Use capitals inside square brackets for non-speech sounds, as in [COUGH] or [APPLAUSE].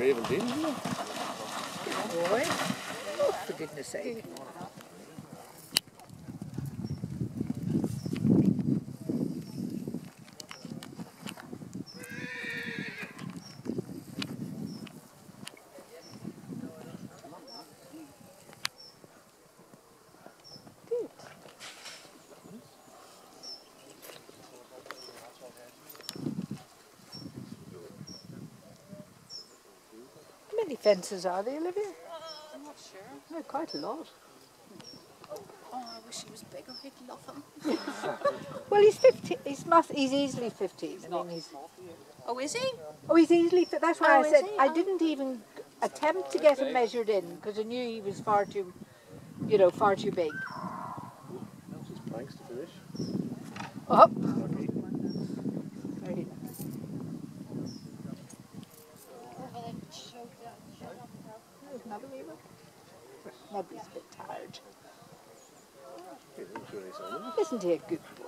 indeed, isn't it? Boy. Oh, for goodness sake. Many fences are there, Olivia? Uh, I'm not sure. No, quite a lot. Oh, I wish he was bigger. He'd love him. [LAUGHS] Well, he's 15. He's, must, he's easily 15. I mean, he's, Oh, is he? oh, he's easily. fi- That's why Oh, I said he? I Oh. didn't even attempt to get him measured in because I knew he was far too, you know, far too big. Just planks to finish. Up. Another. Maybe he's a bit tired. Hey, that's really something.